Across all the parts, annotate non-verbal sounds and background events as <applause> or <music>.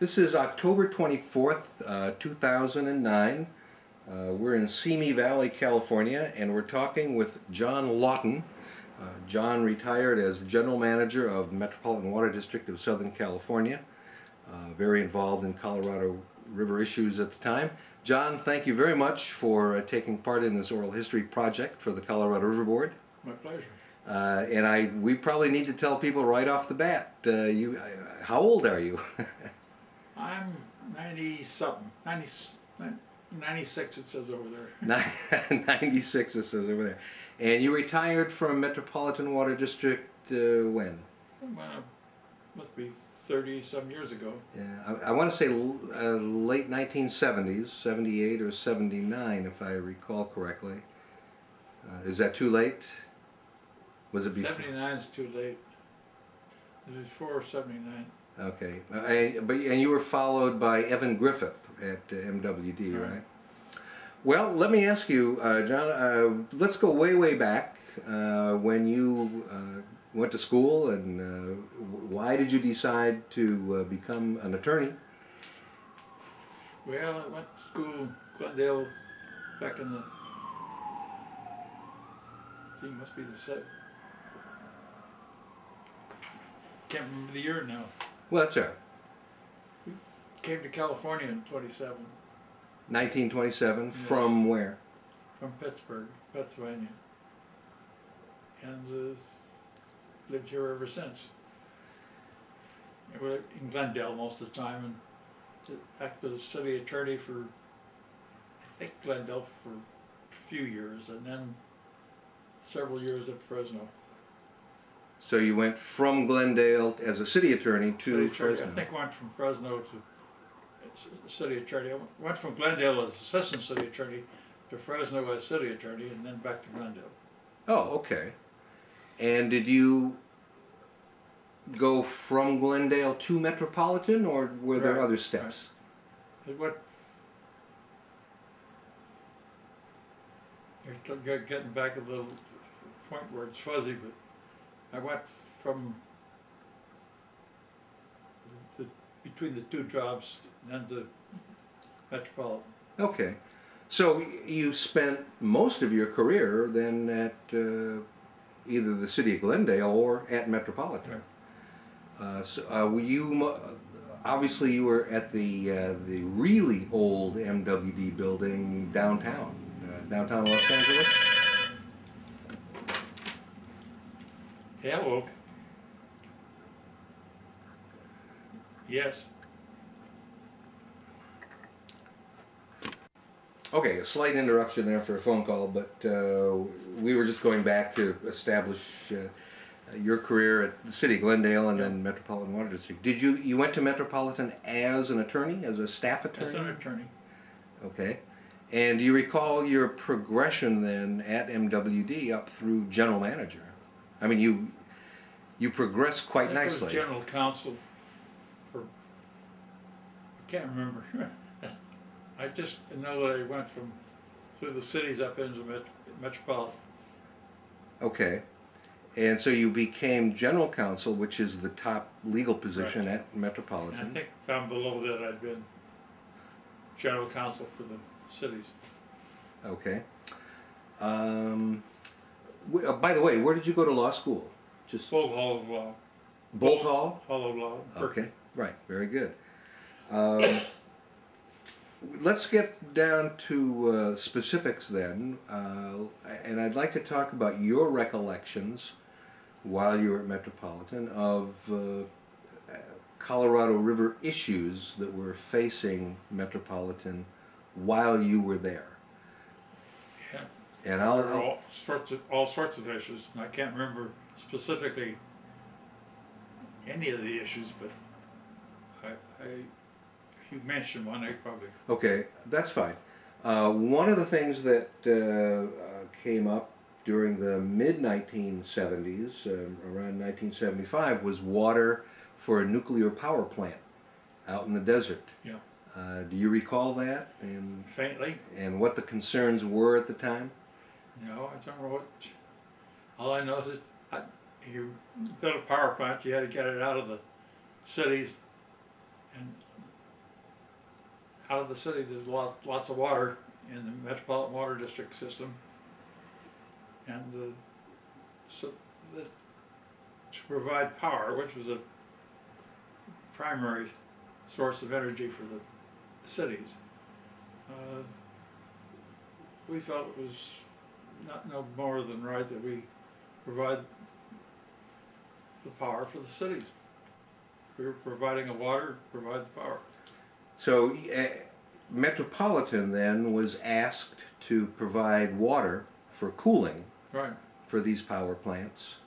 This is October 24th, uh, 2009. Uh, we're in Simi Valley, California, and we're talking with John Lauten. Uh, John retired as general manager of the Metropolitan Water District of Southern California, uh, very involved in Colorado River issues at the time. John, thank you very much for uh, taking part in this oral history project for the Colorado River Board. My pleasure. Uh, and I, we probably need to tell people right off the bat. Uh, you, uh, how old are you? <laughs> I'm 90 something, 90, 96 it says over there. <laughs> 96 it says over there. And you retired from Metropolitan Water District uh, when? Well, must be 30 some years ago. Yeah, I, I want to say uh, late 1970s, 78 or 79 if I recall correctly. Uh, is that too late? Was it before? 79 is too late. It was before 79. Okay, and, but and you were followed by Evan Griffith at uh, MWD, Right. right? Well, let me ask you, uh, John. Uh, let's go way, way back uh, when you uh, went to school, and uh, why did you decide to uh, become an attorney? Well, I went to school Glendale back in the. Gee, must be the set. Can't remember the year now. Well, that's right. Came to California in 27 1927. From where? from Pittsburgh, Pennsylvania, and uh, lived here ever since. In Glendale most of the time, and acted as city attorney for, I think Glendale for a few years, and then several years at Fresno. So you went from Glendale as a city attorney to City attorney. Fresno. I think went from Fresno to city attorney. I went from Glendale as assistant city attorney to Fresno as city attorney, and then back to Glendale. Oh, okay. And did you go from Glendale to Metropolitan, or were there other steps? It went. You're getting back a little point where it's fuzzy, but I went from the, between the two jobs and the Metropolitan. Okay. So you spent most of your career then at uh, either the city of Glendale or at Metropolitan. Right. Uh, so uh, were you obviously you were at the uh, the really old MWD building downtown, uh, downtown Los Angeles. Hello. Yes. Okay, a slight interruption there for a phone call, but uh, we were just going back to establish uh, your career at the city of Glendale and then Metropolitan Water District. Did you you went to Metropolitan as an attorney, as a staff attorney? As an attorney. Okay, and do you recall your progression then at MWD up through general manager? I mean, you you progressed quite I think I was nicely. general counsel for, I can't remember. <laughs> I just know that I went from, through the cities up into Met- Metropolitan. Okay. And so you became general counsel, which is the top legal position at And I Metropolitan. think down below that I'd been general counsel for the cities. Okay. Um, uh, by the way, where did you go to law school? Just Full Hall of Law. Boalt Hall? Hall of Law. Okay, right, very good. Um, <coughs> let's get down to uh, specifics then, uh, and I'd like to talk about your recollections while you were at Metropolitan of uh, Colorado River issues that were facing Metropolitan while you were there. And I'll, There I'll all sorts of, all sorts of issues, and I can't remember specifically any of the issues, but I, I, if you mentioned one, I probably, Okay, that's fine. Uh, one of the things that uh, uh, came up during the mid 1970s, um, around 1975, was water for a nuclear power plant out in the desert. Yeah. Uh, do you recall that and faintly, and what the concerns were at the time? No, I don't know what, all I know is that I, you built a power plant, you had to get it out of the cities and out of the city, there's lots, lots of water in the Metropolitan Water District system. And, so, that, to provide power, which was a primary source of energy for the cities, uh, we felt it was not no more than right that we provide the power for the cities. We're providing the water, provide the power. So uh, Metropolitan then was asked to provide water for cooling Right. for these power plants.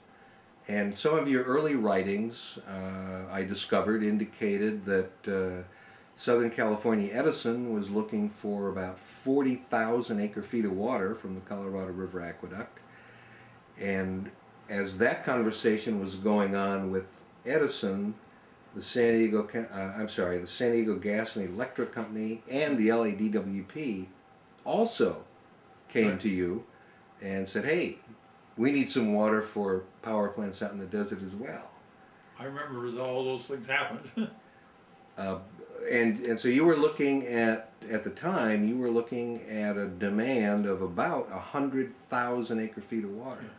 And some of your early writings, uh, I discovered, indicated that uh, Southern California Edison was looking for about 40,000 acre feet of water from the Colorado River Aqueduct. And as that conversation was going on with Edison, the San Diego, uh, I'm sorry, the San Diego Gas and Electric Company and the LADWP also came Right. to you and said, hey, we need some water for power plants out in the desert as well. I remember all those things happened. <laughs> Uh, and, and so you were looking at, at the time, you were looking at a demand of about a 100,000 acre feet of water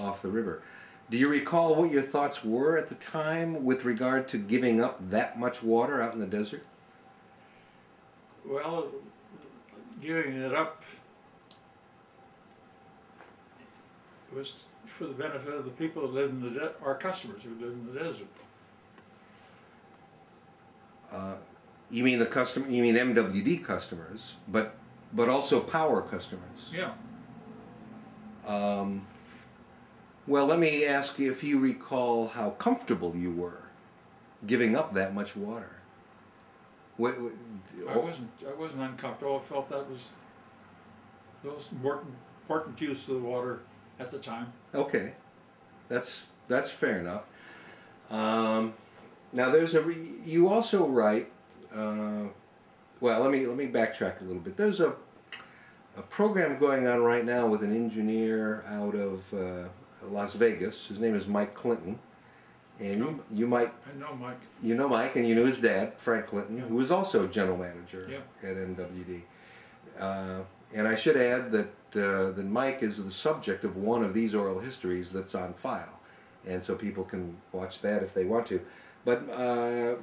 off the river. Do you recall what your thoughts were at the time with regard to giving up that much water out in the desert? well, giving it up was for the benefit of the people who live in the our customers who live in the desert. Uh, you mean the customer, you mean MWD customers, but, but also power customers? Yeah. Um, well, let me ask you if you recall how comfortable you were giving up that much water. What, what, I wasn't I wasn't uncomfortable. I felt that was the most important important use of the water at the time. okay, that's that's fair enough. Um, now, there's a re- you also write. Uh, well, let me let me backtrack a little bit. There's a a program going on right now with an engineer out of uh, Las Vegas. His name is Mike Clinton, and you, you might I know, Mike. you know Mike, and you knew his dad, Frank Clinton, Yeah. who was also general manager Yeah. at MWD. Uh, and I should add that uh, that Mike is the subject of one of these oral histories that's on file, and so people can watch that if they want to. But uh,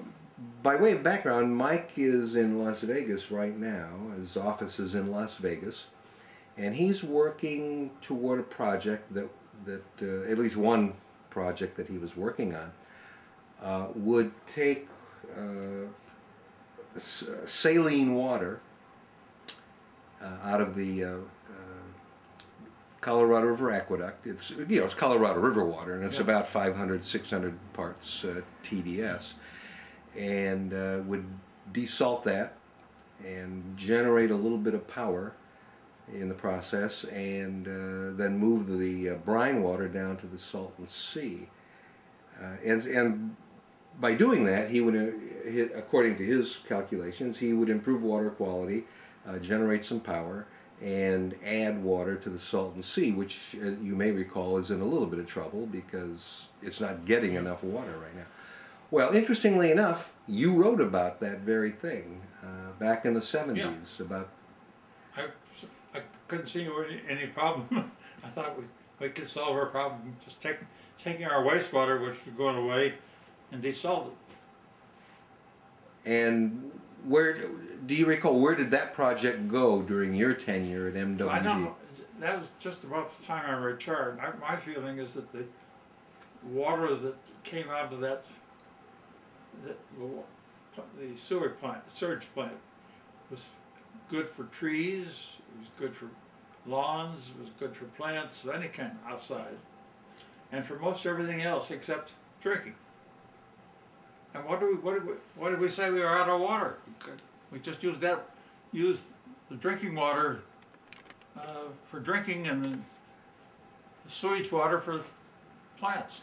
by way of background, Mike is in Las Vegas right now. His office is in Las Vegas, and he's working toward a project that that uh, at least one project that he was working on uh, would take uh, saline water uh, out of the uh, Colorado River Aqueduct. It's you know it's Colorado River water, and it's Yeah. about 500, 600 parts uh, TDS, and uh, would desalt that and generate a little bit of power in the process, and uh, then move the uh, brine water down to the Salton Sea. Uh, and, and by doing that, he would, uh, hit, according to his calculations, he would improve water quality, uh, generate some power, and add water to the Salton Sea, which, uh, you may recall, is in a little bit of trouble because it's not getting enough water right now. Well, interestingly enough, you wrote about that very thing uh, back in the 70s about I, I couldn't see any, any problem. <laughs> I thought we, we could solve our problem just take, taking our wastewater, which was going away, and desalt it. And where do you recall where did that project go during your tenure at MWD? I don't know. That was just about the time I retired. I, my feeling is that the water that came out of that, that the sewer plant, surge plant, was good for trees. It was good for lawns. It was good for plants any kind outside, and for most everything else except drinking. And what do we what did we what did we say we were out of water? We just used that used the drinking water uh, for drinking and the sewage water for plants.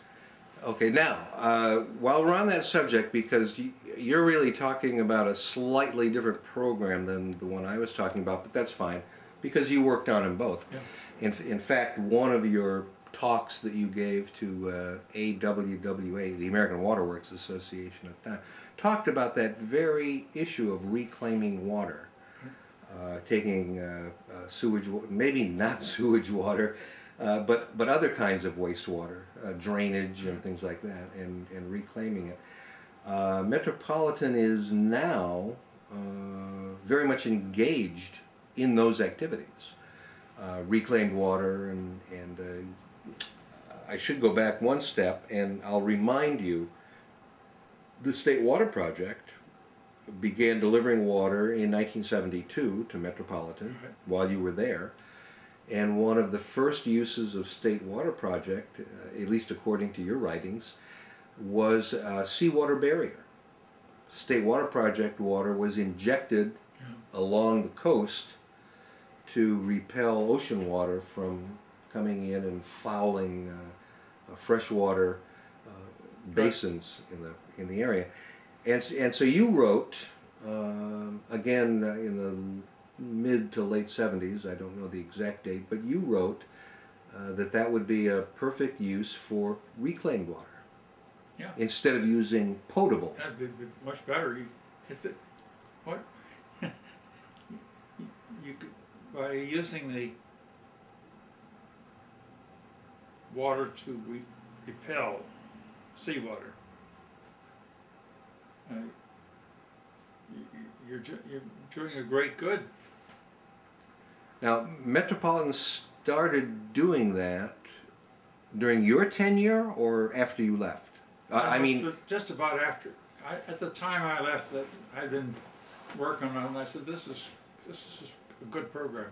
Okay, now, uh, while we're on that subject, because you're really talking about a slightly different program than the one I was talking about, but that's fine, because you worked on them both. Yeah. In, in fact, one of your talks that you gave to uh, AWWA, the American Water Works Association at the time, talked about that very issue of reclaiming water, uh, taking uh, uh, sewage, maybe not <laughs> sewage water, uh, but but other kinds of wastewater, uh, drainage and things like that, and and reclaiming it. Uh, Metropolitan is now very much engaged in those activities, reclaimed water and and I should go back one step and I'll remind you the State Water Project began delivering water in 1972 to Metropolitan right. while you were there. And one of the first uses of State Water Project, uh, at least according to your writings, was a seawater barrier. State Water Project water was injected yeah. along the coast to repel ocean water from coming in and fouling uh, freshwater uh, basins in the in the area. And, and so you wrote, um, again uh, in the mid to late 70s, I don't know the exact date, but you wrote uh, that that would be a perfect use for reclaimed water. Yeah. Instead of using potable. That'd be, much better. You, it, what? <laughs> you, you could, by using the water to re repel seawater, uh, you, are you're doing a great good. Now, Metropolitan started doing that during your tenure or after you left? Uh, I mean, just about after. I, at the time I left, that I'd been working on, and I said, "This is this is a good program."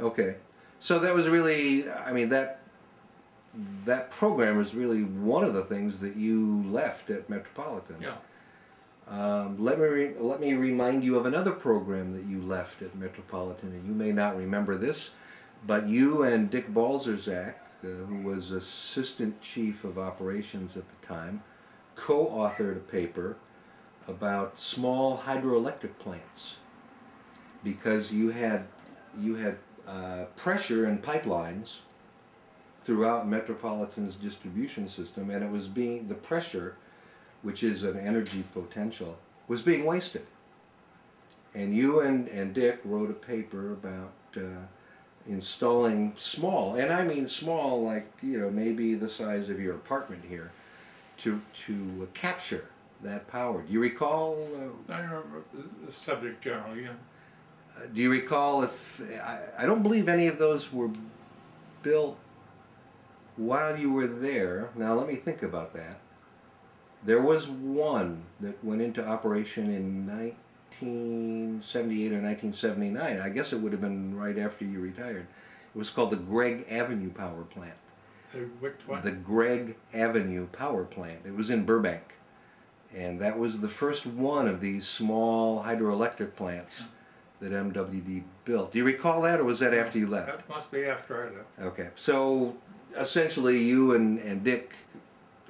Okay, so that was really, I mean, that that program is really one of the things that you left at Metropolitan. Yeah. Um, let me let me remind you of another program that you left at Metropolitan, and you may not remember this, but you and Dick Balzerzak, uh, who was assistant chief of operations at the time, co-authored a paper about small hydroelectric plants because you had you had uh, pressure and pipelines throughout Metropolitan's distribution system, and it was being the pressure which is an energy potential, was being wasted. And you and, and Dick wrote a paper about uh, installing small, and I mean small like, you know, maybe the size of your apartment here, to, to capture that power. Do you recall? Uh, I remember the subject generally, yeah. Uh, do you recall if, I, I don't believe any of those were built while you were there. Now let me think about that. There was one that went into operation in 1978 or 1979. I guess it would have been right after you retired. It was called the Gregg Avenue Power Plant. The which one? The Gregg Avenue Power Plant. It was in Burbank. And that was the first one of these small hydroelectric plants that MWD built. Do you recall that, or was that after you left? That must be after I left. Okay. So essentially, you and, and Dick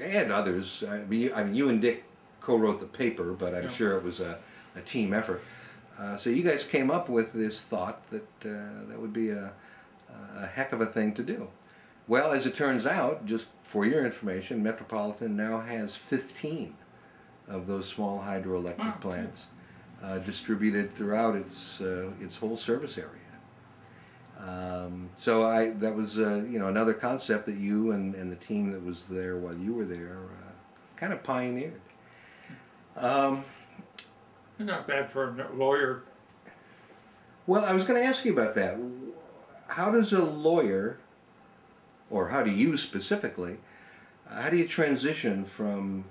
and others. I mean, you, I mean, you and Dick co-wrote the paper, but I'm yeah. sure it was a, a team effort. Uh, so you guys came up with this thought that uh, that would be a, a heck of a thing to do. Well, as it turns out, just for your information, Metropolitan now has 15 of those small hydroelectric wow. plants uh, distributed throughout its uh, its whole service area. Um, so I that was uh, you know another concept that you and, and the team that was there while you were there uh, kind of pioneered. Um, not bad for a lawyer. Well, I was going to ask you about that. How does a lawyer, or how do you specifically, how do you transition from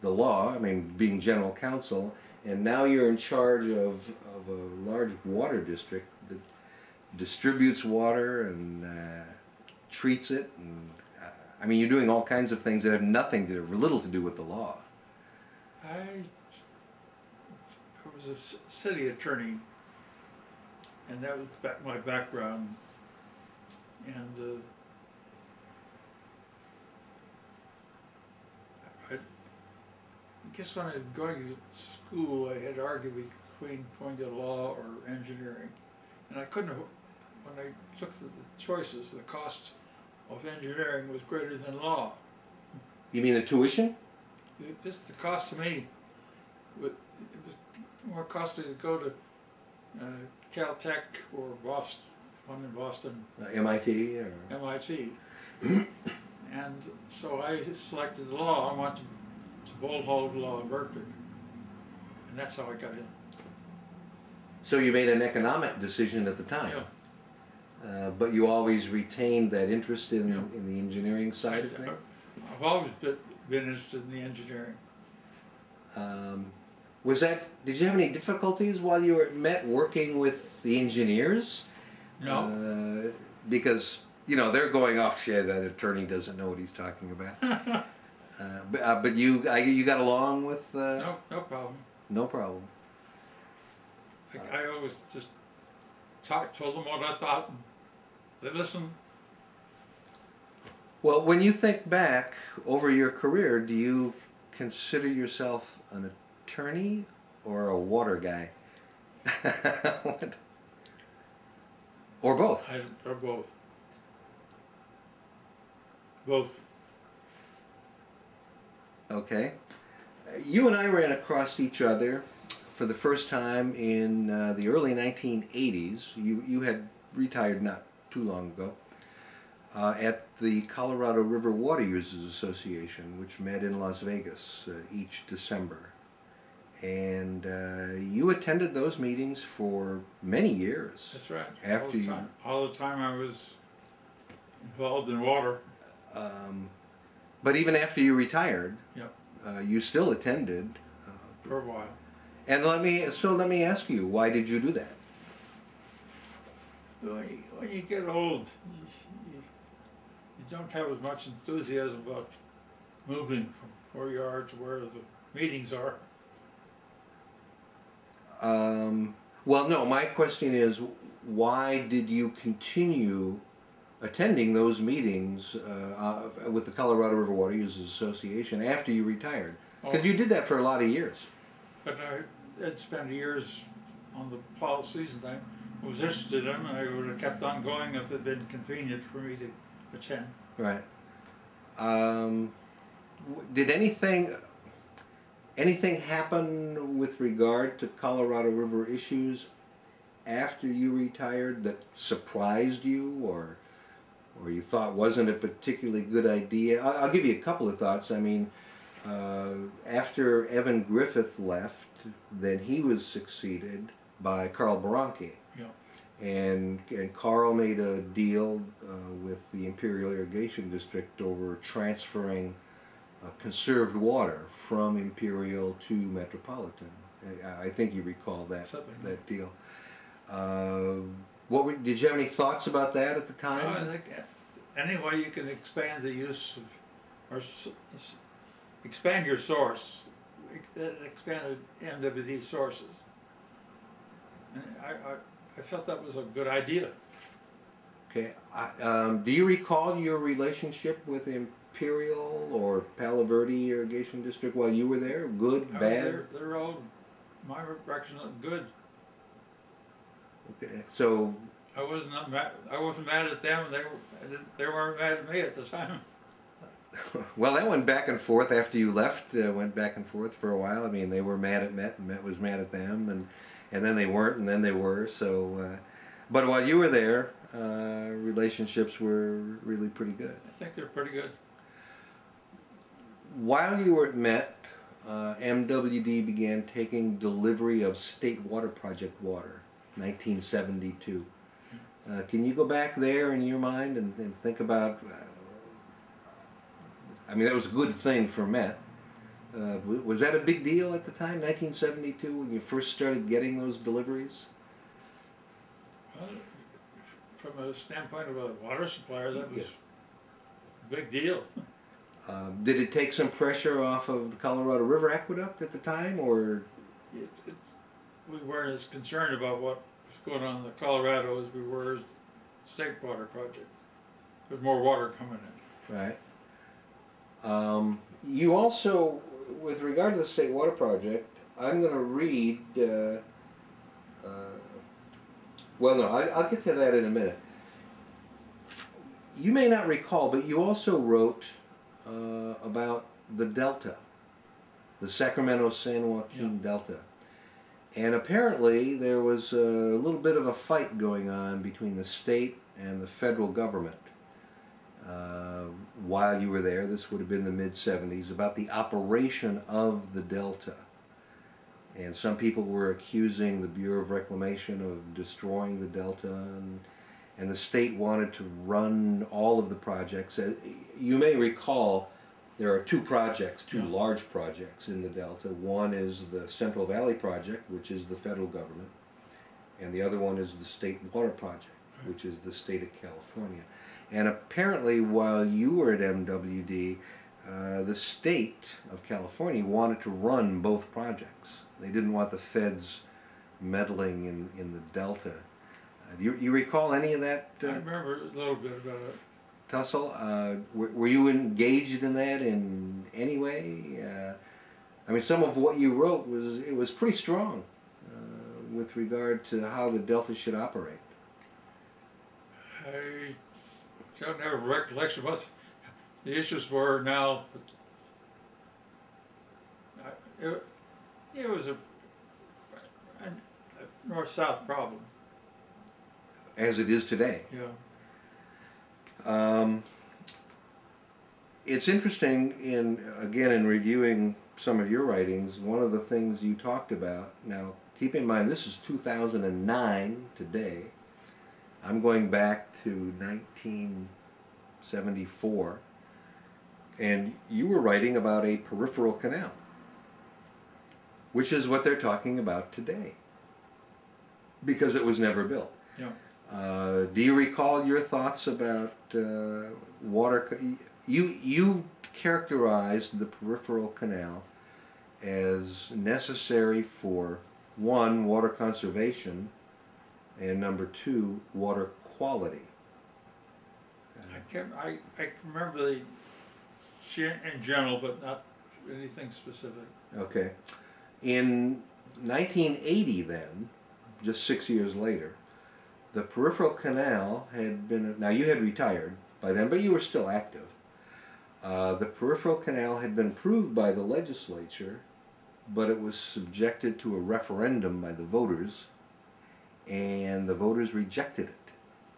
the law, I mean, being general counsel, and now you're in charge of, of a large water district distributes water and uh, treats it. And, uh, I mean, you're doing all kinds of things that have nothing to, little to do with the law. I, was a city attorney, and that was back my background. And uh, I, I guess when I was going to school, I had argued between going to law or engineering, and I couldn't when I looked at the choices, the cost of engineering was greater than law. You mean the tuition? it, just the cost to me, it was more costly to go to uh, Caltech or Boston, one in Boston, Uh, MIT or MIT. <coughs> and so I selected law. I went to, to Boalt Hall Law in Berkeley, and that's how I got in. so you made an economic decision at the time. Yeah. Uh, but you always retained that interest in, Yeah. in the engineering side of things. I've always been, been interested in the engineering. Um, was that? Did you have any difficulties while you were at Met working with the engineers? No, Uh, because you know they're going, off, shit, that attorney doesn't know what he's talking about. <laughs> uh, but, uh, but you, I, you got along with uh, no, no problem. no problem. I, I always just talked, told them what I thought, and they listened. Well, when you think back over your career, do you consider yourself an attorney or a water guy? <laughs> Or both? I, or both. Both. Okay. You and I ran across each other for the first time in uh, the early 1980s. You, you had retired not too long ago uh, at the Colorado River Water Users Association, which met in Las Vegas uh, each December. And uh, you attended those meetings for many years. That's right. After all the you- time, all the time I was involved in water. Um, but even after you retired, Yep. uh, you still attended. Uh, For a while. And let me so let me ask you, why did you do that? When you, get old, you, you, you don't have as much enthusiasm about moving from where you are to where the meetings are. Um, well, no. My question is, why did you continue attending those meetings uh, uh, with the Colorado River Water Users Association after you retired? Because Oh. you did that for a lot of years. But I had spent years on the policies and I was interested in I would have kept on going if it had been convenient for me to attend. Right. Um, did anything anything happen with regard to Colorado River issues after you retired that surprised you or or you thought wasn't a particularly good idea? I'll, give you a couple of thoughts. I mean, uh, after Evan Griffith left, then he was succeeded by Carl Boronkay Yeah. And and Carl made a deal uh, with the Imperial Irrigation District over transferring uh, conserved water from Imperial to Metropolitan. I, I think you recall that Something. that deal. Uh, what were, did you have any thoughts about that at the I time? think any way you can expand the use of, or expand your source, that expanded MWD sources. And I, I, I felt that was a good idea. Okay. I, um, do you recall your relationship with Imperial or Palo Verde Irrigation District while you were there? Good, I bad? there, they're all, my recollection good. Okay. So I wasn't mad, I wasn't mad at them, they were, they weren't mad at me at the time. <laughs> Well, that went back and forth after you left. Uh, went back and forth for a while. I mean, they were mad at Met, and Met was mad at them, and and then they weren't, and then they were. So, uh, but while you were there, uh, relationships were really pretty good. I think they're pretty good. While you were at Met, uh, MWD began taking delivery of State Water Project water, 1972. Uh, can you go back there in your mind and, and think about? Uh, I mean, that was a good thing for Met. Uh, was that a big deal at the time, 1972, when you first started getting those deliveries? Well, From a standpoint of a water supplier, that was a big deal. Um, did it take some pressure off of the Colorado River Aqueduct at the time, or It, it, we weren't as concerned about what was going on in the Colorado as we were as state water projects. There's more water coming in. Right. Um, you also, with regard to the State Water Project, I'm going to read. Uh, uh, well, no, I, I'll get to that in a minute. You may not recall, but you also wrote uh, about the Delta the Sacramento San Joaquin Delta. And apparently there was a little bit of a fight going on between the state and the federal government uh, while you were there. This would have been the mid 70s about the operation of the Delta. And some people were accusing the Bureau of Reclamation of destroying the Delta, and, and the state wanted to run all of the projects. Uh, You may recall there are two projects, two Yeah. large projects in the Delta. One is the Central Valley Project, which is the federal government, and the other one is the State Water Project, which is the state of California. And apparently, while you were at MWD, uh, the state of California wanted to run both projects. They didn't want the feds meddling in, in the Delta. Uh, do you, you recall any of that I uh, remember a little bit about it. tussle? Uh, were, were you engaged in that in any way? Uh, I mean, some of what you wrote was it was pretty strong uh, with regard to how the Delta should operate. I don't have a recollection what the issues were now. It, it was a, a, a north-south problem. As it is today. Yeah. Um, it's interesting in again in reviewing some of your writings. One of the things you talked about. Now, keep in mind this is 2009 today. I'm going back to 1974, and you were writing about a peripheral canal, which is what they're talking about today, because it was never built. Yeah. Uh, do you recall your thoughts about uh, water? You you characterized the peripheral canal as necessary for one water conservation, and number two water quality. I can I, I can remember the in general, but not anything specific. Okay, in 1980, then, just six years later, the peripheral canal had been. Now you had retired by then, but you were still active. Uh, the peripheral canal had been approved by the legislature, but it was subjected to a referendum by the voters, and the voters rejected it.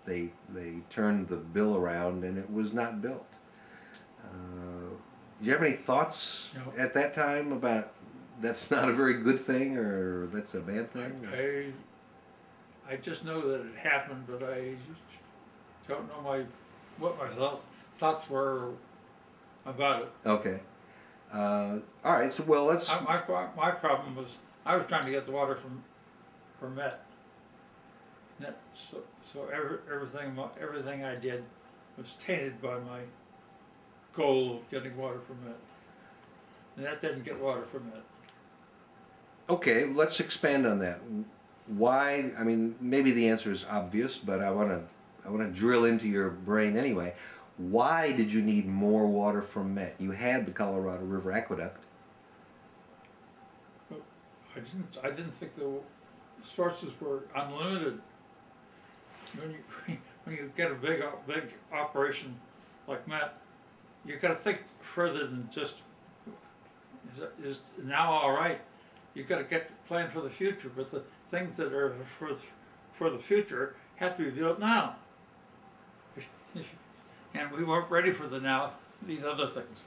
They they turned the bill around, and it was not built. Uh, do you have any thoughts No. at that time about that's not a very good thing or that's a bad thing? I I just know that it happened, but I don't know my what my thoughts thoughts were about it. Okay. Uh, all right. So well, let's. I, my my problem was I was trying to get the water from from Met. That, so so every, everything everything I did was tainted by my goal of getting water from Met. And that didn't get water from Met. Okay, let's expand on that. Why? I mean, maybe the answer is obvious, but I want to. I want to drill into your brain anyway. Why did you need more water from Met? You had the Colorado River Aqueduct. I didn't I didn't think the sources were unlimited. When you <laughs> when you get a big big operation like Met, you got to think further than just is, is now all right. You got to get plan for the future, but the things that are for for the future have to be built now. <laughs> And we weren't ready for the now these other things.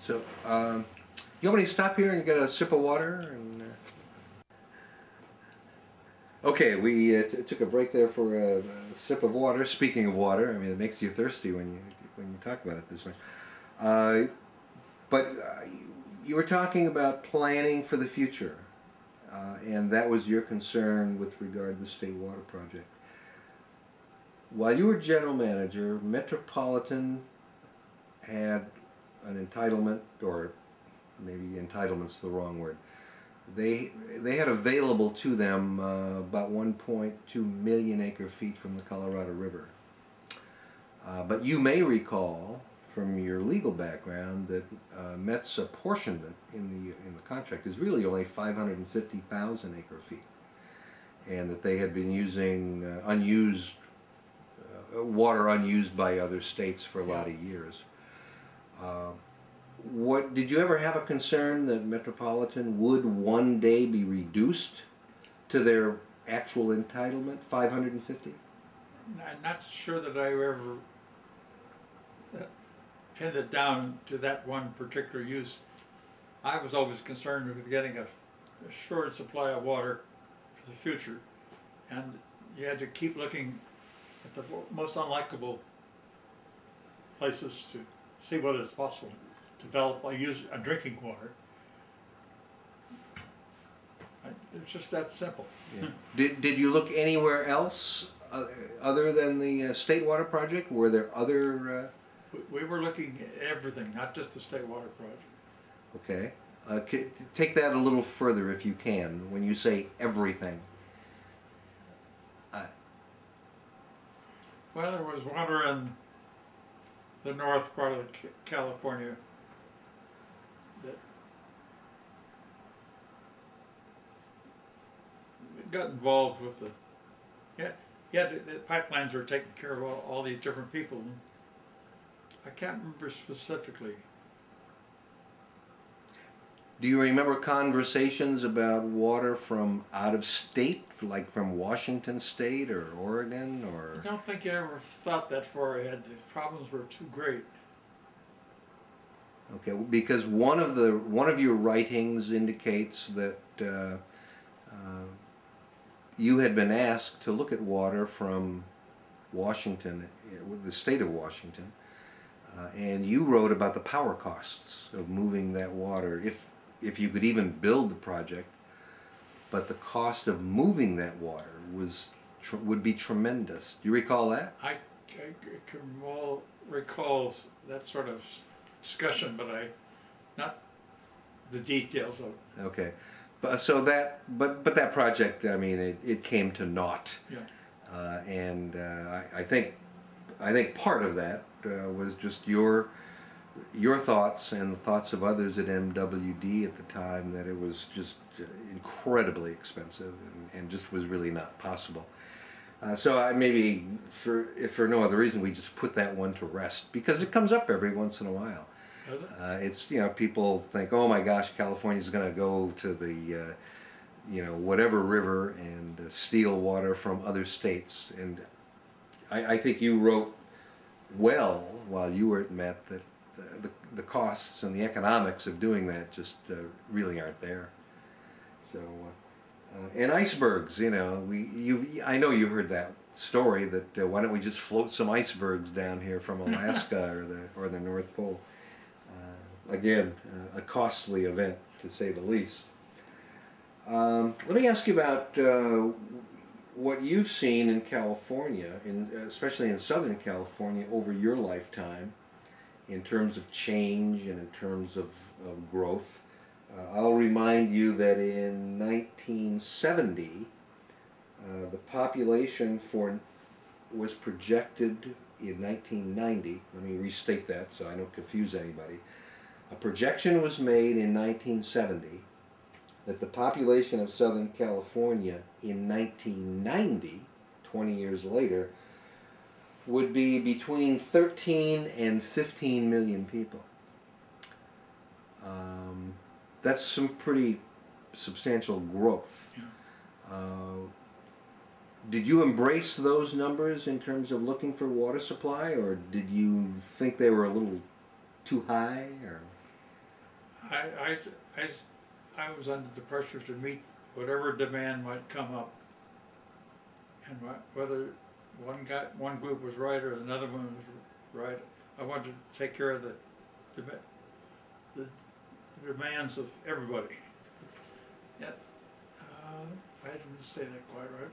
So, um, you want me to stop here and get a sip of water? And, uh... Okay, we uh, took a break there for a, a sip of water. Speaking of water, I mean, it makes you thirsty when you when you talk about it this much. Uh, but uh, you- you were talking about planning for the future, uh, and that was your concern with regard to the state water project. While you were general manager, Metropolitan had an entitlement, or maybe entitlement's the wrong word. They they had available to them uh, about 1.2 million acre feet from the Colorado River. Uh, but you may recall from your legal background that uh, Met's apportionment in the in the contract is really only 550,000 acre feet, and that they had been using uh, unused uh, water unused by other states for a lot of years. What did you ever have a concern that Metropolitan would one day be reduced to their actual entitlement, 550? I'm not sure that I ever uh, pinned it down to that one particular use. I was always concerned with getting a, a short supply of water for the future, and you had to keep looking at the most unlikable places to see whether it's possible develop a use a drinking water. I, it's just that simple. Did, did you look anywhere else uh, other than the uh, State Water Project? Were there other, We, we were looking at everything, not just the state water project. uh, okay. Uh, take that a little further if you can, when you say everything. Well, there was water in the north part of California that got involved with the, yeah, yeah, the, the pipelines were taking care of all, all these different people. And I can't remember specifically. Do you remember conversations about water from out of state, like from Washington State or Oregon or? I don't think I ever thought that far ahead. The problems were too great. Okay, because one of the one of your writings indicates that uh, you had been asked to look at water from Washington, uh, the state of Washington, uh, and you wrote about the power costs of moving that water, if if you could even build the project, but the cost of moving that water was tr- would be tremendous. Do you recall that? I, I can well recall that sort of discussion, but I, not the details of it. Okay, so that but but that project, I mean, it, it came to naught, Yeah. uh, and uh, I, I think I think part of that uh, was just your your thoughts and the thoughts of others at MWD at the time that it was just incredibly expensive and, and just was really not possible. Uh, so I maybe for if for no other reason we just put that one to rest because it comes up every once in a while. It? Uh, it's you know people think oh my gosh California's going to go to the uh, you know whatever river and uh, steal water from other states and I, I think you wrote well while you were at Met that the, the, the costs and the economics of doing that just uh, really aren't there. So uh, uh, and icebergs you know we you I know you heard that story that uh, why don't we just float some icebergs down here from <laughs> Alaska or the or the North Pole again, uh, a costly event to say the least. Um, let me ask you about uh, what you've seen in California, in, especially in Southern California, over your lifetime, in terms of change and in terms of, of growth. Uh, I'll remind you that in 1970, uh, the population for was projected in 1990. Let me restate that so I don't confuse anybody. A projection was made in 1970 that the population of Southern California in 1990, 20 years later, would be between 13 and 15 million people. Um, that's some pretty substantial growth. Yeah. Uh, did you embrace those numbers in terms of looking for water supply, or did you think they were a little too high? Or I, I, I, was under the pressure to meet whatever demand might come up. And whether one guy, one group was right or another one was right, I wanted to take care of the, dema- the demands of everybody. <laughs> Yet, uh, I didn't say that quite right.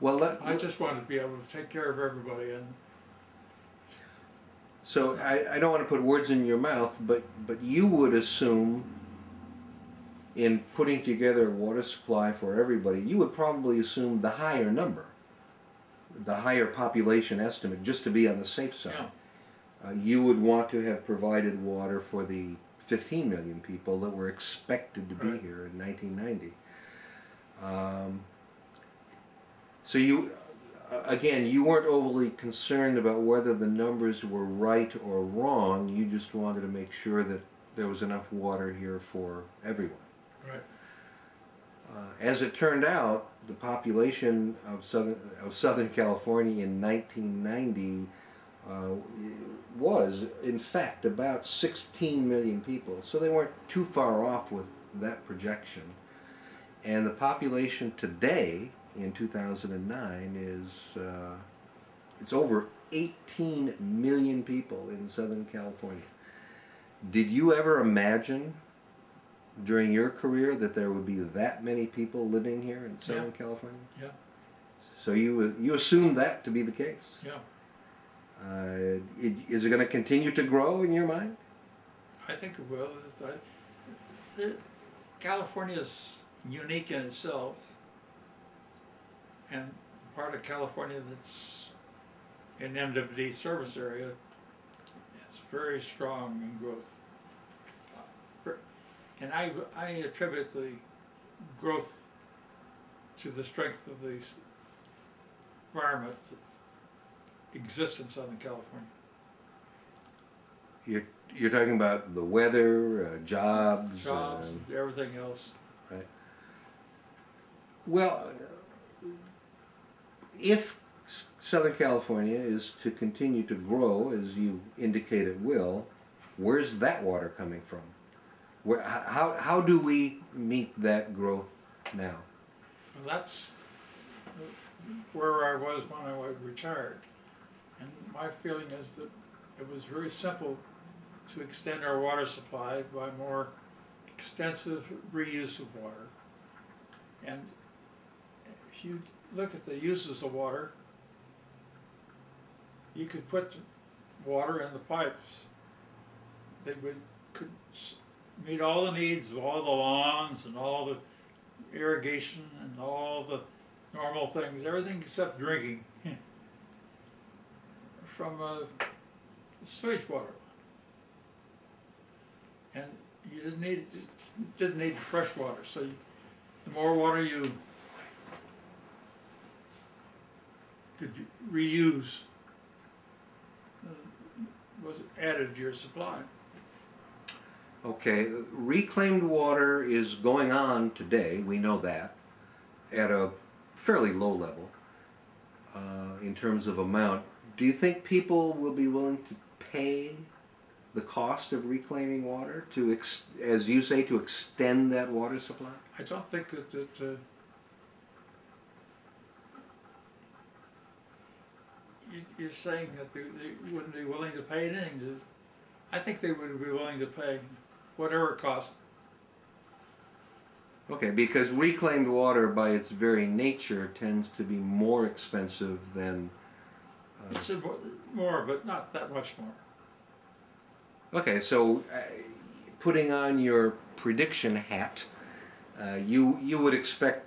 Well, I just wanted to be able to take care of everybody and So I, I don't want to put words in your mouth, but but you would assume in putting together a water supply for everybody, you would probably assume the higher number, the higher population estimate, just to be on the safe side. Yeah. Uh, you would want to have provided water for the 15 million people that were expected to be Right. here in 1990. Um, so you, again, you weren't overly concerned about whether the numbers were right or wrong. You just wanted to make sure that there was enough water here for everyone. Right. Uh, as it turned out, the population of southern of Southern California in 1990 uh, was, in fact, about 16 million people. So they weren't too far off with that projection. And the population today, in 2009, is uh, it's over 18 million people in Southern California. Did you ever imagine during your career that there would be that many people living here in Southern Yeah. California? Yeah. So you you assumed that to be the case. Yeah. Uh, it, is it going to continue to grow in your mind? I think it will. The- California is unique in itself, and the part of California that's in MWD service area is very strong in growth. And I, I attribute the growth to the strength of the environment that exists in Southern California. You're you're talking about the weather, uh, jobs. Jobs, um, everything else. Right. well, if Southern California is to continue to grow as you indicate it will, where's that water coming from? Where, how how do we meet that growth now? Well, that's where I was when I was retired. And my feeling is that it was very simple to extend our water supply by more extensive reuse of water. And if you look at the uses of water, you could put water in the pipes. They would could meet all the needs of all the lawns and all the irrigation and all the normal things, everything except drinking <laughs> from sewage water. And you didn't need didn't need fresh water, so you, the more water you could reuse uh, was added to your supply. Okay, reclaimed water is going on today, we know that, at a fairly low level uh, in terms of amount. Do you think people will be willing to pay the cost of reclaiming water to, ex- as you say, to extend that water supply? I don't think that, that uh, you're saying that they, they wouldn't be willing to pay anything. To, I think they would be willing to pay whatever it costs. Okay, because reclaimed water by its very nature tends to be more expensive than. Uh, It's more, but not that much more. Okay, so uh, putting on your prediction hat, uh, you you would expect,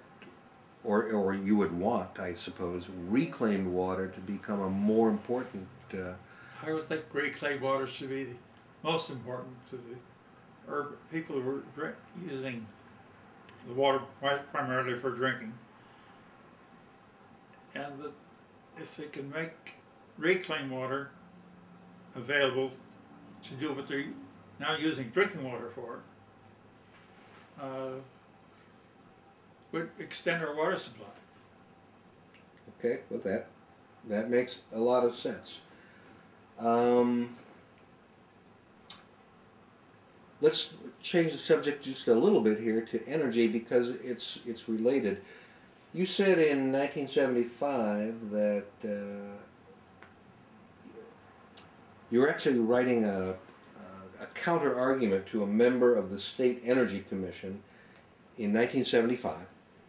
or or you would want, I suppose, reclaimed water to become a more important. Uh, I would think reclaimed water should be most important to the urban people who are using the water pri- primarily for drinking. And that if they can make reclaimed water available to do what they're now using drinking water for, uh, would extend our water supply. okay, well that, that makes a lot of sense. Um, let's change the subject just a little bit here to energy because it's it's related. You said in 1975 that uh, you were actually writing a, a counter argument to a member of the State Energy Commission in 1975,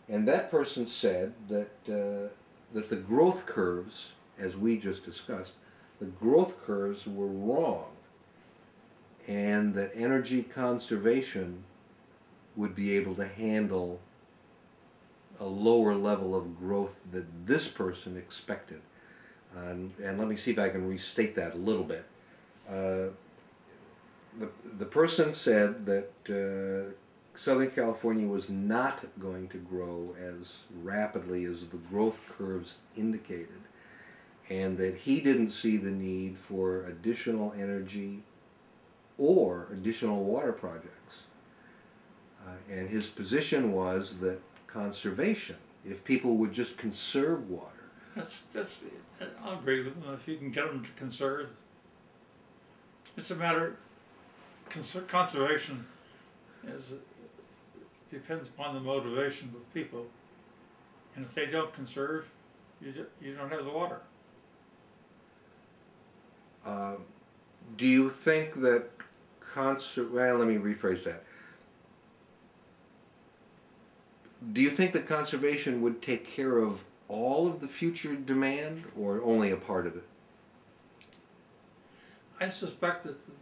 and that person said that uh, that the growth curves, as we just discussed, the growth curves were wrong and that energy conservation would be able to handle a lower level of growth that this person expected. Um, and let me see if I can restate that a little bit. Uh, the, the person said that uh, Southern California was not going to grow as rapidly as the growth curves indicated, and that he didn't see the need for additional energy or additional water projects. Uh, and his position was that conservation, if people would just conserve water, That's, that's, I'll agree with him if you can get them to conserve. It's a matter, conser- conservation is, depends upon the motivation of people. And if they don't conserve, you, ju- you don't have the water. Uh, do you think that conser- well, let me rephrase that. Do you think that conservation would take care of all of the future demand or only a part of it? I suspect that the,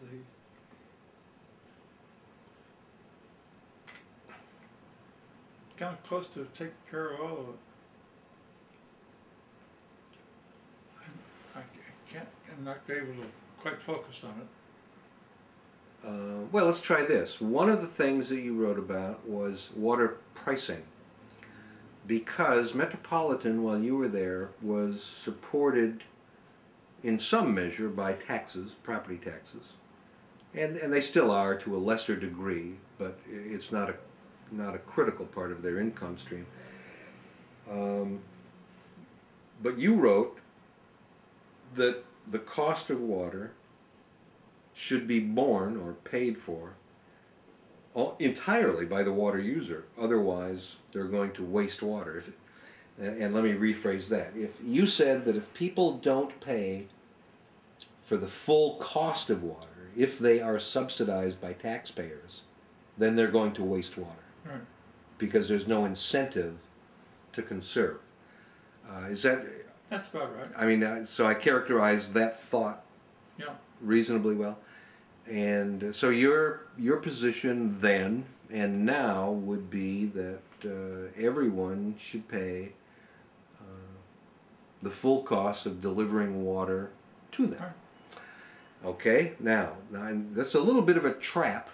kind of close to taking care of all of it. I, I can't, I'm not able to quite focus on it. Uh, well, let's try this. One of the things that you wrote about was water pricing. Because Metropolitan, while you were there, was supported in some measure by taxes, property taxes. And, and they still are to a lesser degree, but it's not a, not a critical part of their income stream. Um, but you wrote that the cost of water should be borne or paid for entirely by the water user. Otherwise, they're going to waste water. If, and let me rephrase that. If you said that if people don't pay for the full cost of water, if they are subsidized by taxpayers, then they're going to waste water Right. because there's no incentive to conserve. Uh, is that? That's about right, I mean, uh, so I characterized that thought yeah. reasonably well. And uh, so your your position then and now would be that uh, everyone should pay uh, the full cost of delivering water to them. Right. Okay, now, now that's a little bit of a trap.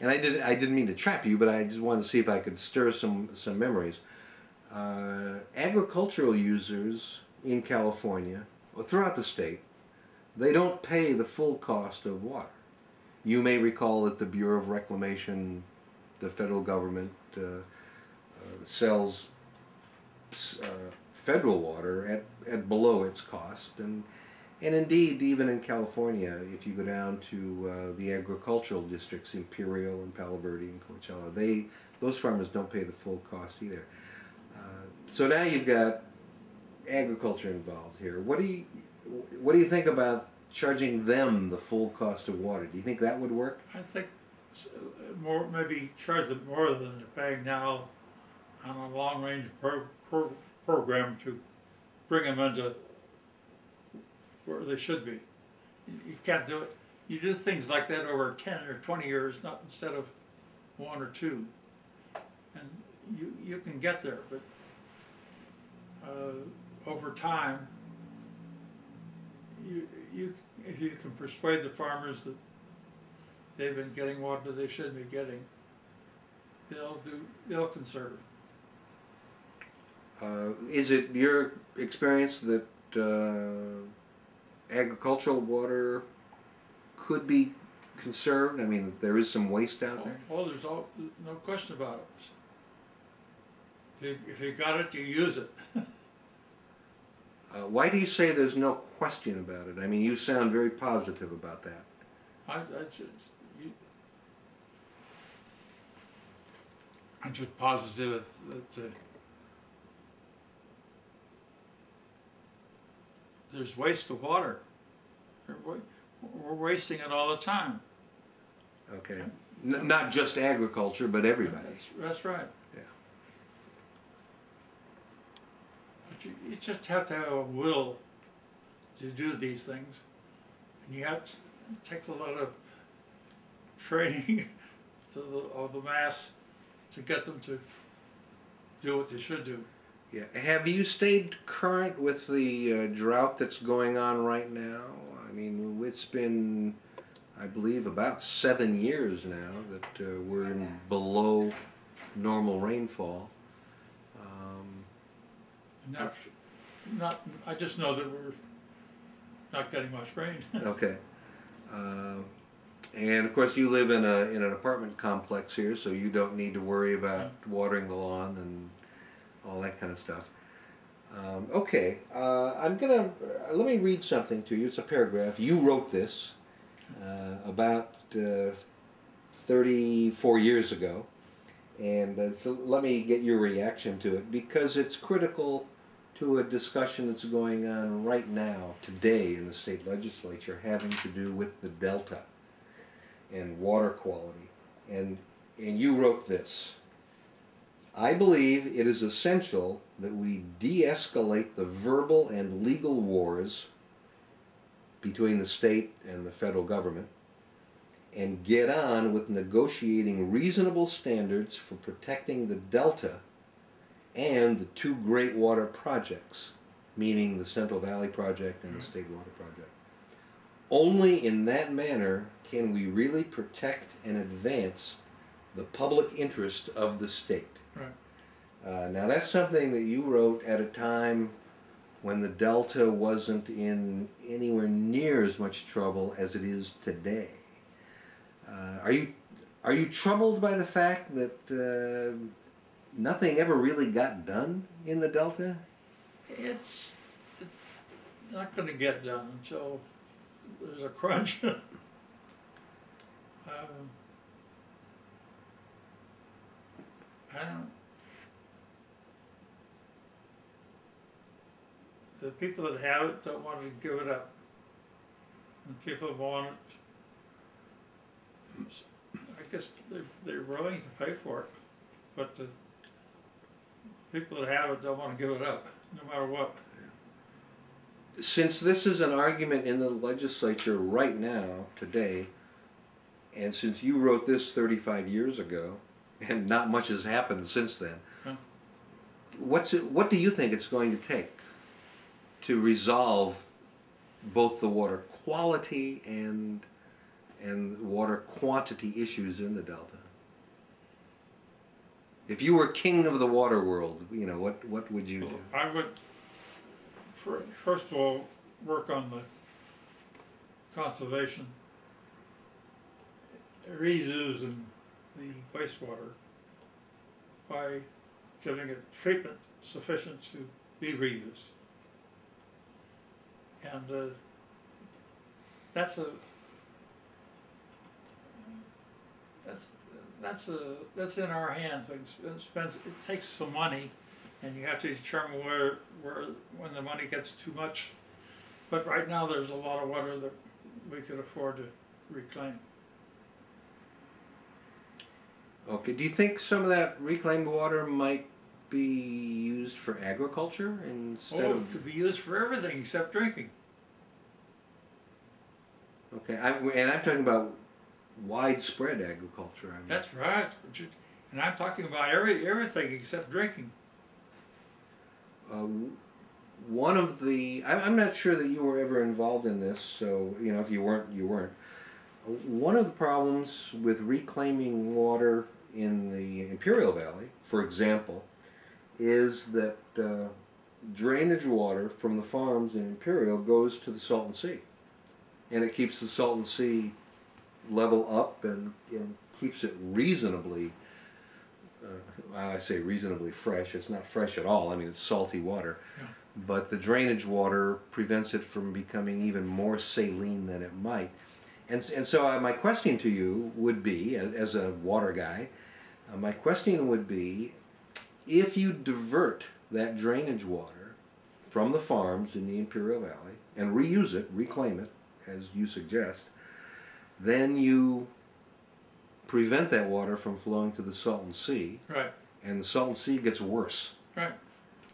And I did I didn't mean to trap you, but I just wanted to see if I could stir some some memories. Uh, agricultural users in California, or throughout the state, they don't pay the full cost of water. You may recall that the Bureau of Reclamation, the federal government, uh, uh, sells uh, federal water at, at below its cost. And, and indeed, even in California, if you go down to uh, the agricultural districts, Imperial and Palo Verde and Coachella, they, those farmers don't pay the full cost either. Uh, so now you've got agriculture involved here. What do you, what do you think about charging them the full cost of water? Do you think that would work? I think more, maybe charge them more than they're paying now on a long-range pro, pro, program to bring them into where they should be. You, can't do it. You do things like that over ten or twenty years, not instead of one or two. And you, you can get there, but uh, over time, you, you, if you can persuade the farmers that they've been getting water they shouldn't be getting, they'll do, they'll conserve it. Uh, is it your experience that uh, agricultural water could be conserved? I mean, there is some waste out there. Oh, there's all, no question about it. If you, if you got it, you use it. <laughs> Uh, why do you say there's no question about it? I mean, you sound very positive about that. I, I just, you, I'm just positive that, uh, there's waste of water. We're, wasting it all the time. Okay. N- not just agriculture, but everybody. That's, that's right. Yeah. But you, you just have to have a will to do these things. And you have, to, it takes a lot of training <laughs> to the, of the mass to get them to do what they should do. Yeah. Have you stayed current with the uh, drought that's going on right now? I mean, it's been I believe, about seven years now that uh, we're in below normal rainfall. Um, Not, not, I just know that we're not getting much rain. <laughs> okay. Uh, and of course, you live in a in an apartment complex here, so you don't need to worry about watering the lawn and all that kind of stuff. Um, okay, uh, I'm gonna uh, let me read something to you. It's a paragraph. You wrote this uh, about uh, 34 years ago, and uh, so let me get your reaction to it because it's critical to a discussion that's going on right now, today, in the state legislature, having to do with the delta and water quality. And and you wrote this. I believe it is essential that we de escalate the verbal and legal wars between the state and the federal government and get on with negotiating reasonable standards for protecting the delta and the two great water projects, meaning the Central Valley Project and the hmm. State Water Project. Only in that manner can we really protect and advance the public interest of the state. Right. Uh, now that's something that you wrote at a time when the Delta wasn't in anywhere near as much trouble as it is today. Uh, are you are you troubled by the fact that uh, nothing ever really got done in the Delta? It's not gonna get done until there's a crunch. <laughs> Um, I don't. The people that have it don't want to give it up. And people that want it, I guess they're, they're willing to pay for it, but the people that have it don't want to give it up, no matter what. Since this is an argument in the legislature right now, today, and since you wrote this 35 years ago, and not much has happened since then, Huh. what's it, what do you think it's going to take to resolve both the water quality and and water quantity issues in the delta? If you were king of the water world, you know what what would you do? I would, first of all, work on the conservation, reusing the wastewater by giving it treatment sufficient to be reused. And uh, that's a that's that's a that's in our hands. It spends, it takes some money, and you have to determine where where when the money gets too much. But right now, there's a lot of water that we could afford to reclaim. Okay, do you think some of that reclaimed water might be used for agriculture instead oh, it of? could be used for everything except drinking. Okay, I, and I'm talking about widespread agriculture. I mean, That's right. And I'm talking about every everything except drinking. uh, one of the. I, I'm not sure that you were ever involved in this, so you know if you weren't, you weren't. One of the problems with reclaiming water in the Imperial Valley, for example, is that uh, drainage water from the farms in Imperial goes to the Salton Sea, and it keeps the Salton Sea level up and, and keeps it reasonably. Uh, I say reasonably fresh. It's not fresh at all. I mean, it's salty water, Yeah. but the drainage water prevents it from becoming even more saline than it might. And, and so uh, my question to you would be, as, as a water guy, uh, my question would be, if you divert that drainage water from the farms in the Imperial Valley and reuse it, reclaim it, as you suggest, then you prevent that water from flowing to the Salton Sea, Right. and the Salton Sea gets worse. Right.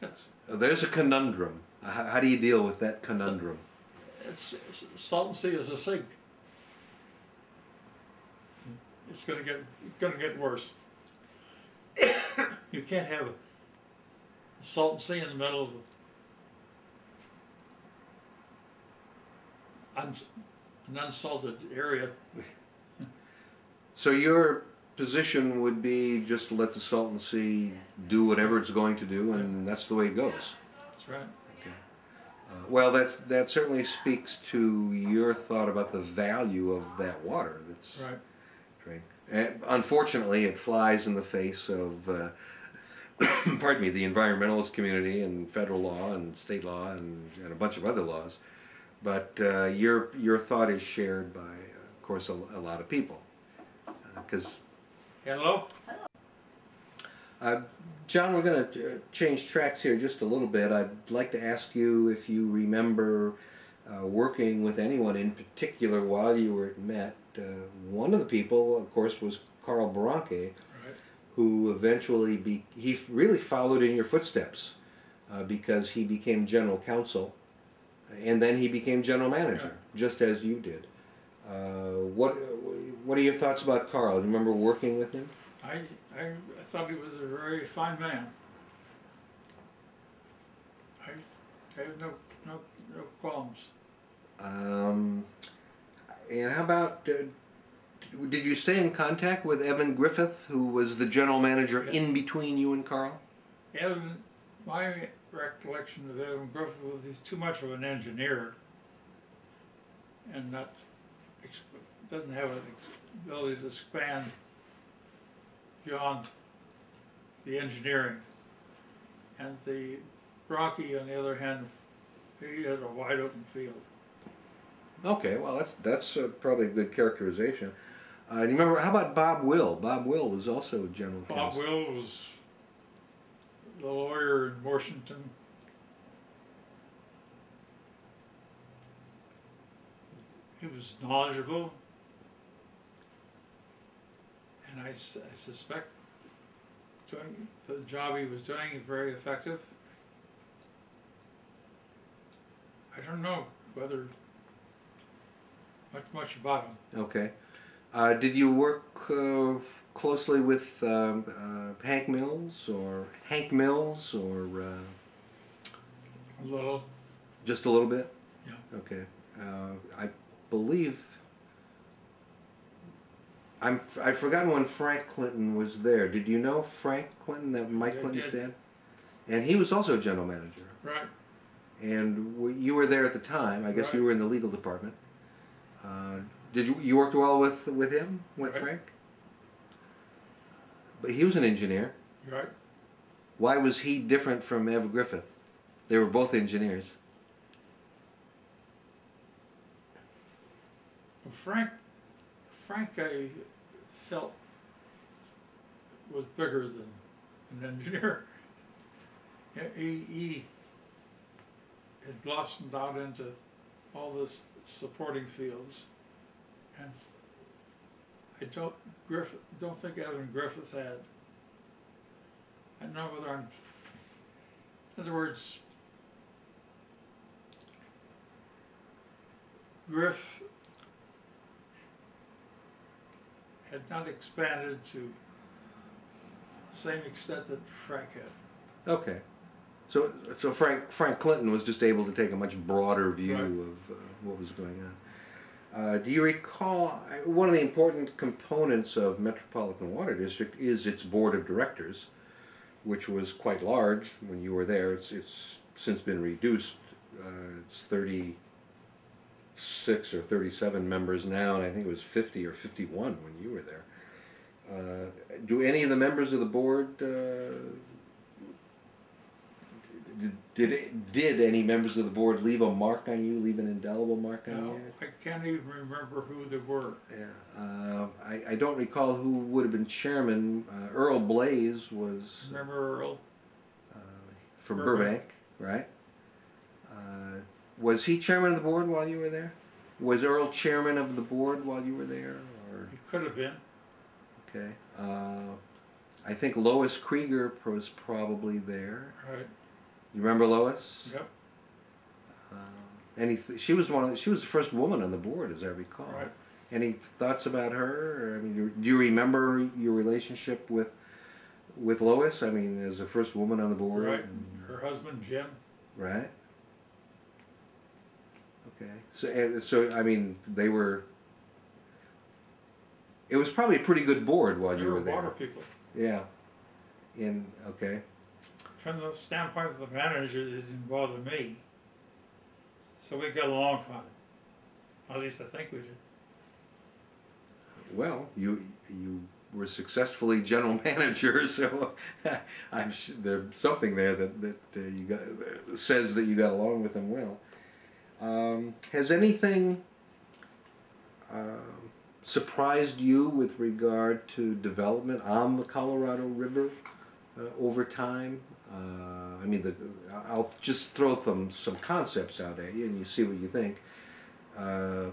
That's Uh, There's a conundrum. Uh, How, how do you deal with that conundrum? it's, it's Salton Sea is a sink. It's gonna get gonna get worse. you can't have a Salton Sea in the middle of. An unsalted area. So your position would be just to let the Salton Sea do whatever it's going to do, and that's the way it goes. That's right. Uh, well, that's, that certainly speaks to your thought about the value of that water that's Right. Unfortunately, it flies in the face of, uh, <coughs> pardon me, the environmentalist community and federal law and state law and, and a bunch of other laws. But uh, your your thought is shared by, uh, of course, a, a lot of people. Because Hello? Uh, John, we're going to uh, change tracks here just a little bit. I'd like to ask you if you remember uh, working with anyone in particular while you were at Met. Uh, one of the people, of course, was Carl Boronkay, Right. who eventually be he really followed in your footsteps uh, because he became general counsel, and then he became general manager, just as you did. Uh, what what are your thoughts about Carl? Do you remember working with him? I, I, I thought he was a very fine man. I, I have no, no, no qualms. Um, and how about, uh, did you stay in contact with Evan Griffith, who was the general manager Yeah. in between you and Carl? Evan, my recollection of Evan Griffith was he's too much of an engineer and not, exp- doesn't have an ex- ability to expand beyond the engineering. And the Rocky, on the other hand, he has a wide open field. Okay, well, that's that's uh, probably a good characterization. Uh, you remember, how about Bob Will? Bob Will was also a general Bob counsel. Will was the lawyer in Washington. He was knowledgeable, and I suspect doing the job he was doing is very effective. I don't know whether much much about him. Okay. Uh, did you work uh, closely with um, uh, Hank Mills or Hank Mills or uh, A little, just a little bit? Yeah. Okay. Uh, I believe. I'm, I've forgotten when Frank Clinton was there. Did you know Frank Clinton, that Mike Clinton's did. dad? And he was also a general manager. right? And w- you were there at the time. I guess you were in the legal department. Uh, did you you worked well with with him with Right. Frank? But he was an engineer. Right. Why was he different from Ev Griffith? They were both engineers. Well, Frank, Frank, I felt was bigger than an engineer. <laughs> He, he had blossomed out into all this supporting fields, and I don't Griffith don't think Evan Griffith had. I don't know whether I'm. In other words, Griff had not expanded to the same extent that Frank had. Okay. So so Frank Frank Clinton was just able to take a much broader view Right. of uh, what was going on. Uh, do you recall one of the important components of Metropolitan Water District is its board of directors, which was quite large when you were there. It's it's since been reduced. Uh, it's thirty six or thirty seven members now, and I think it was fifty or fifty one when you were there. Uh, do any of the members of the board uh, did, did it- did any members of the board leave a mark on you, leave an indelible mark on Now, you? I can't even remember who they were. Yeah, uh, I, I don't recall who would have been chairman. Uh, Earl Blais was Remember Earl? uh, from Burbank, Burbank. right? Uh, was he chairman of the board while you were there? Was Earl chairman of the board while you were there? Or He could have been. okay, uh, I think Lois Krieger was probably there. Right. You remember Lois? Yep. Uh, any? She was one. Of the, she was the first woman on the board, as I recall. Right. Any thoughts about her? I mean, do you remember your relationship with with Lois? I mean, as the first woman on the board. Right. and- Her husband Jim. Right. Okay. So, and so I mean, they were. It was probably a pretty good board while They you were were there. water people. Yeah. In okay. From the standpoint of the manager, it didn't bother me. So we got along fine. At least I think we did. Well, you you were successfully general <laughs> manager, so <laughs> I'm su there's something there that that uh, you got says that you got along with them well. Um, has anything um surprised you with regard to development on the Colorado River uh, over time? Uh, I mean, the, I'll just throw some some concepts out at you, and you see what you think. Uh,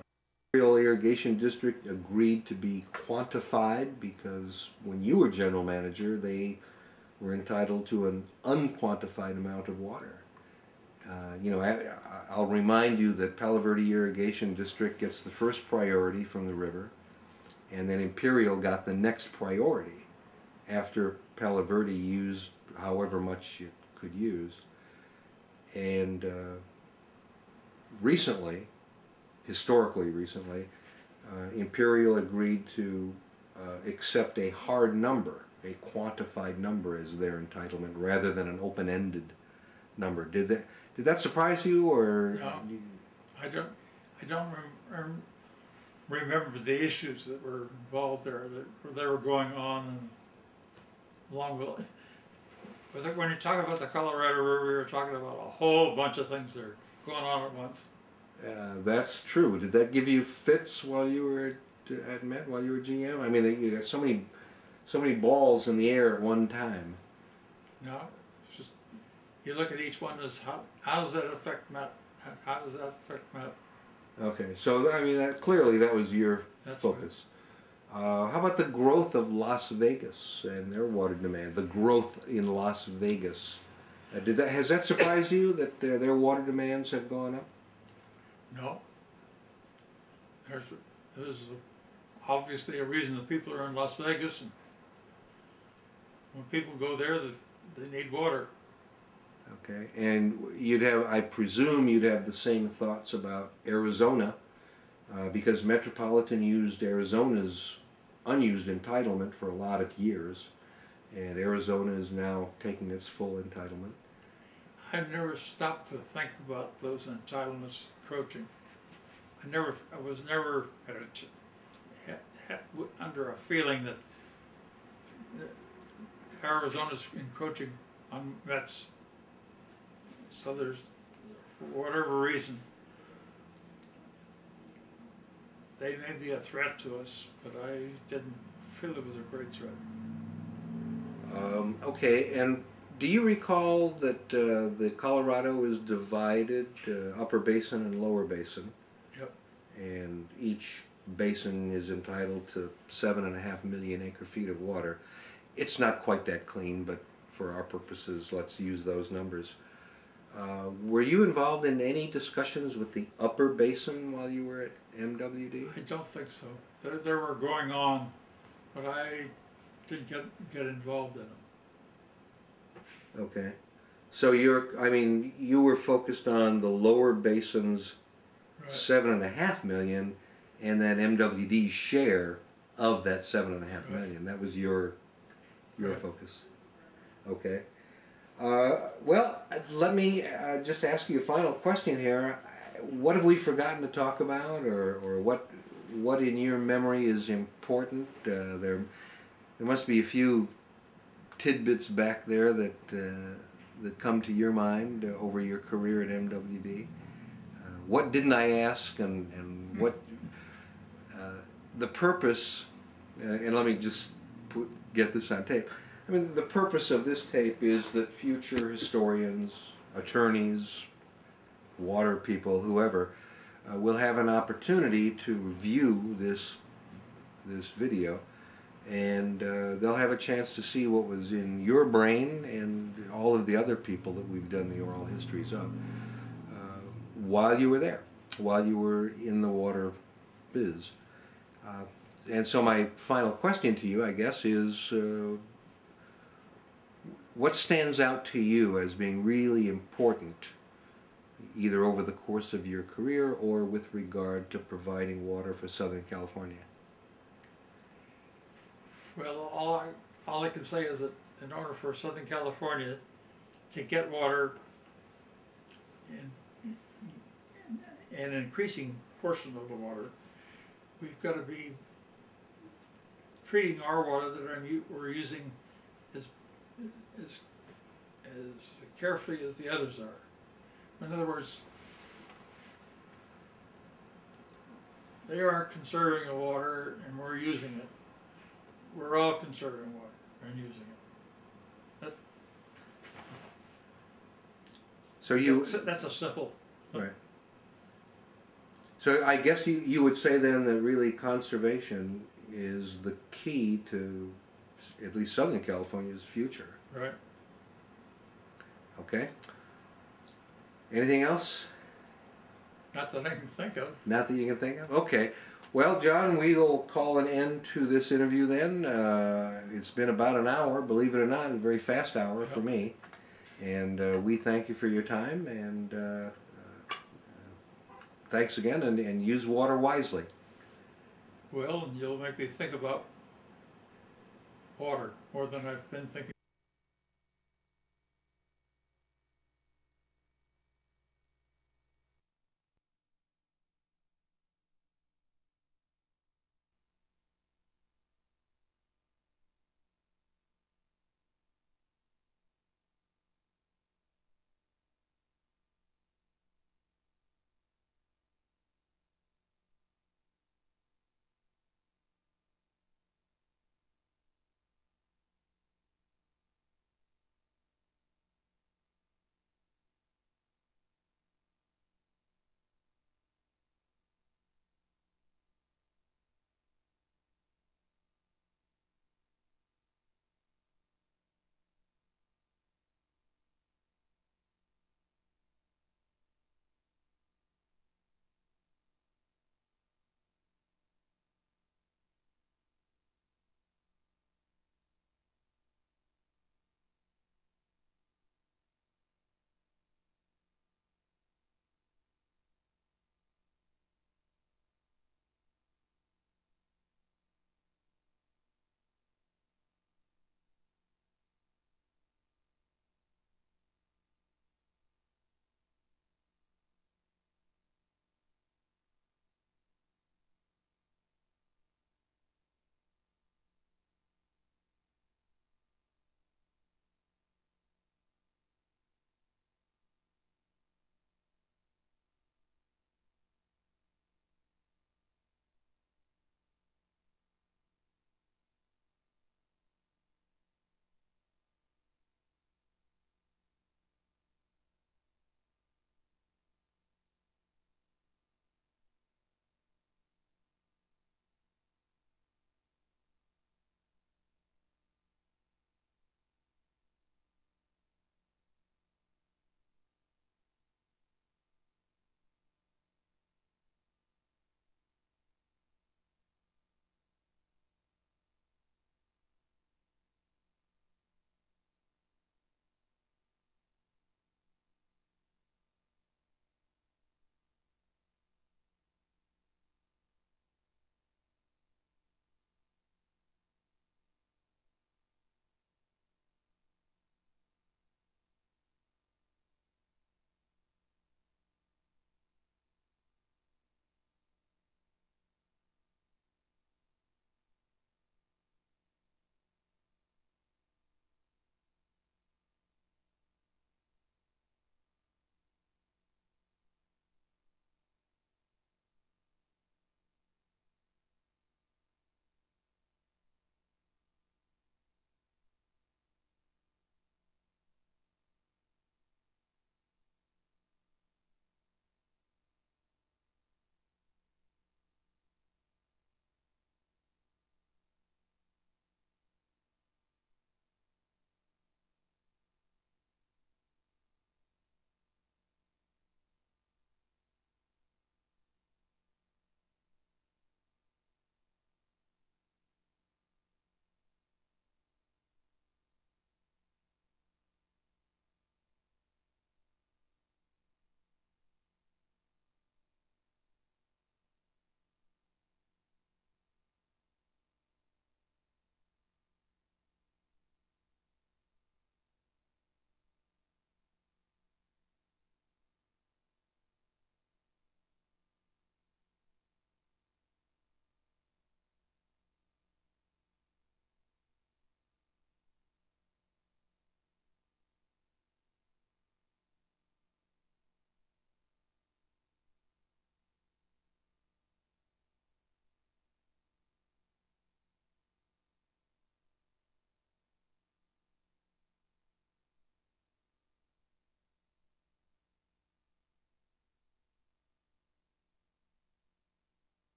Imperial Irrigation District agreed to be quantified because when you were general manager, they were entitled to an unquantified amount of water. Uh, you know, I, I'll remind you that Palo Verde Irrigation District gets the first priority from the river, and then Imperial got the next priority after Palo Verde used however much it could use. And uh, recently, historically recently, uh, Imperial agreed to uh, accept a hard number, a quantified number as their entitlement, rather than an open-ended number. Did that did that surprise you, or No. I don't, I don't rem- rem- remember the issues that were involved there, that, that were going on along the, Think when you talk about the Colorado River, were talking about a whole bunch of things that are going on at once. uh, that's true? Did that give you fits while you were at, at Met, while you were GM? I mean, you got so many so many balls in the air at one time. No, it's just, you look at each one as how, how does that affect Met? How, does that affect Met? Okay, so I mean, that, clearly that was your That's right. Uh, how about the growth of Las Vegas and their water demand? The growth in Las Vegas, uh, did that has that surprised you that their, their water demands have gone up? No. There's, there's obviously a reason that people are in Las Vegas and when people go there, they, they need water. Okay, and you'd have, I presume, you'd have the same thoughts about Arizona, uh, because Metropolitan used Arizona's unused entitlement for a lot of years, and Arizona is now taking its full entitlement. I've never stopped to think about those entitlements encroaching. I never, I was never at a t- ha- ha- w- under a feeling that that Arizona's encroaching on Mets. So there's, for whatever reason, they may be a threat to us, but I didn't feel it was a great threat. Um, okay, and do you recall that uh, the Colorado is divided, uh, upper basin and lower basin? Yep. And each basin is entitled to seven and a half million acre feet of water. It's not quite that clean, but for our purposes, let's use those numbers. Uh, were you involved in any discussions with the upper basin while you were at MWD? I don't think so. There, there were going on, but I didn't get, get involved in them. Okay. So you're, I mean, you were focused on the lower basin's Right. seven and a half million, and then MWD's share of that seven and a half million. That was your your Right. focus. Okay. Uh, well, let me uh, just ask you a final question here. What have we forgotten to talk about, or, or what what in your memory is important? Uh, there there must be a few tidbits back there that uh, that come to your mind over your career at MWD. Uh, what didn't I ask, and and what uh, the purpose? Uh, and let me just put, get this on tape. I mean, the purpose of this tape is that future historians, attorneys, water people, whoever, uh, will have an opportunity to view this this video, and uh, they'll have a chance to see what was in your brain and all of the other people that we've done the oral histories of uh, while you were there, while you were in the water biz. Uh, and so my final question to you, I guess, is uh, what stands out to you as being really important either over the course of your career or with regard to providing water for Southern California? Well, all I, all I can say is that in order for Southern California to get water in an increasing portion of the water, we've got to be treating our water that we're using as, as carefully as the others are. In other words, they aren't conserving the water and we're using it. We're all conserving water and using it. That's, So you, that's, that's a simple. right. So I guess you, you would say then that really conservation is the key to at least Southern California's future, Right. okay? Anything else? Not that I can think of. Not that you can think of? Okay. Well, John, we'll call an end to this interview then. Uh, it's been about an hour, believe it or not, a very fast hour for me. And uh, we thank you for your time and uh, uh, thanks again and, and use water wisely. Well, you'll make me think about water more than I've been thinking